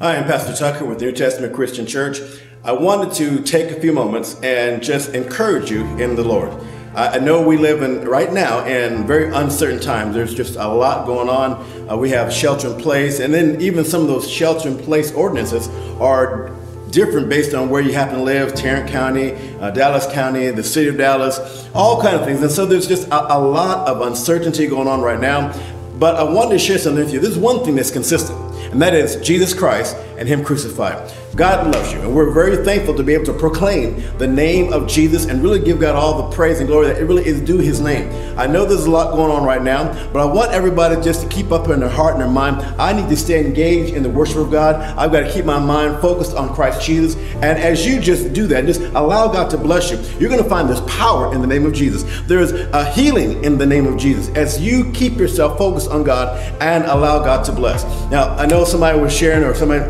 Hi, I'm Pastor Tucker with New Testament Christian Church. I wanted to take a few moments and just encourage you in the Lord. I know we live in right now in very uncertain times. There's just a lot going on. Uh, we have shelter in place, and then even some of those shelter in place ordinances are different based on where you happen to live Tarrant County, uh, Dallas County, the city of Dallas, all kind of things. And so there's just a, a lot of uncertainty going on right now. But I wanted to share something with you. there's one thing that's consistent and that is Jesus Christ and Him crucified. God loves you, and we're very thankful to be able to proclaim the name of Jesus and really give God all the praise and glory that it really is due His name. I know there's a lot going on right now, but I want everybody just to keep up in their heart and their mind. I need to stay engaged in the worship of God. I've got to keep my mind focused on Christ Jesus. And as you just do that, just allow God to bless you, you're going to find there's power in the name of Jesus. There's a healing in the name of Jesus as you keep yourself focused on God and allow God to bless. Now, I know somebody was sharing or somebody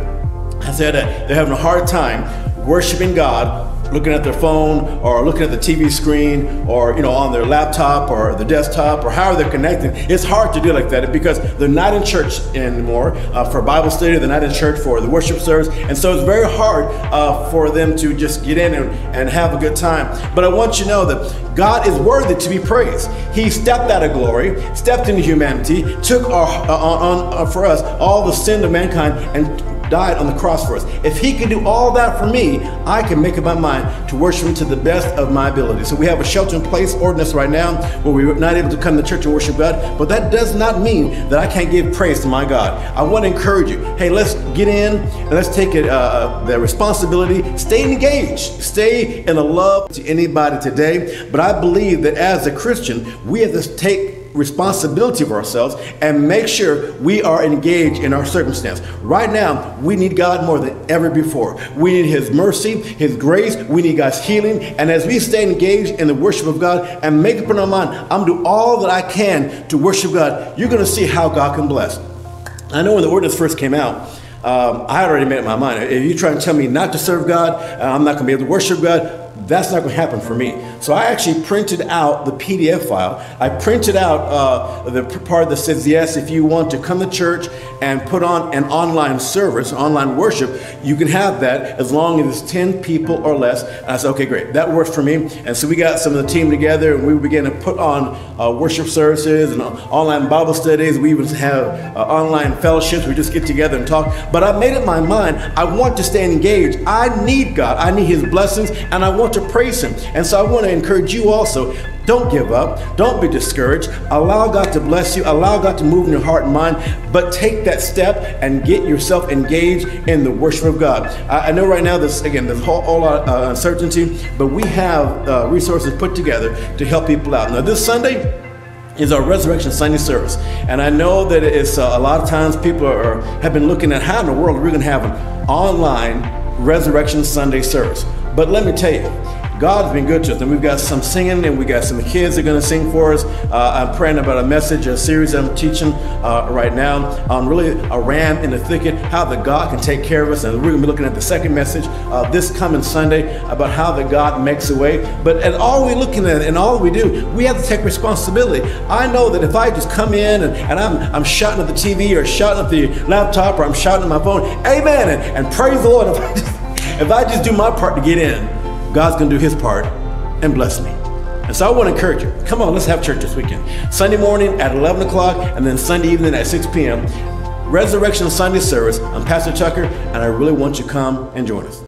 said that they're having a hard time worshiping God looking at their phone or looking at the TV screen or you know on their laptop or the desktop or however they're connecting. It's hard to do like that because they're not in church anymore uh, for Bible study. They're not in church for the worship service, and so it's very hard uh, for them to just get in and, and have a good time. But I want you to know that God is worthy to be praised. He stepped out of glory, stepped into humanity, took our, uh, on, on, for us all the sin of mankind, and died on the cross for us. If he can do all that for me, I can make up my mind to worship him to the best of my ability. So we have a shelter in place ordinance right now where we're not able to come to church and worship God, but that does not mean that I can't give praise to my God. I want to encourage you. Hey, let's get in and let's take it, uh, uh the responsibility. Stay engaged. Stay in a love to anybody today. But I believe that as a Christian, we have to take responsibility of ourselves and make sure we are engaged in our circumstance. Right now, we need God more than ever before. We need His mercy, His grace, we need God's healing. And as we stay engaged in the worship of God and make up in our mind, I'm gonna do all that I can to worship God, you're gonna see how God can bless. I know when the ordinance first came out, um, I already made up my mind. If you try and tell me not to serve God, uh, I'm not going to be able to worship God that's not going to happen for me. So I actually printed out the PDF file. I printed out uh, the part that says, yes, if you want to come to church and put on an online service, online worship, you can have that as long as it's 10 people or less. And I said, okay, great, that works for me. And so we got some of the team together and we began to put on uh, worship services and uh, online Bible studies. We even have uh, online fellowships. We just get together and talk. But I made up my mind, I want to stay engaged. I need God. I need His blessings and I want to praise Him. And so I want to encourage you also don't give up. Don't be discouraged. Allow God to bless you. Allow God to move in your heart and mind. But take that step and get yourself engaged in the worship of God. I, I know right now, this again, there's a whole, whole lot of uh, uncertainty, but we have uh, resources put together to help people out. Now, this Sunday, is our Resurrection Sunday service. And I know that it's uh, a lot of times people are, have been looking at how in the world we're going to have an online Resurrection Sunday service. But let me tell you, God's been good to us. And we've got some singing and we got some kids that are going to sing for us. Uh, I'm praying about a message, a series I'm teaching uh, right now on really a ram in the thicket, how the God can take care of us. And we're going to be looking at the second message uh, this coming Sunday about how the God makes a way. But at all we're looking at and all we do, we have to take responsibility. I know that if I just come in and, and I'm, I'm shouting at the TV or shouting at the laptop or I'm shouting at my phone, amen, and, and praise the Lord. If I, just, if I just do my part to get in, God's going to do his part and bless me. And so I want to encourage you. Come on, let's have church this weekend. Sunday morning at 11 o'clock and then Sunday evening at 6 p.m. Resurrection Sunday service. I'm Pastor Tucker and I really want you to come and join us.